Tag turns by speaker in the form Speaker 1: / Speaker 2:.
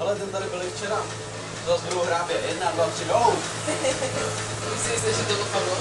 Speaker 1: Ale ten tady byl včera. To zase budou hrábě. Jedna, dva, tři, go!
Speaker 2: No. Myslíš že to dopadlo?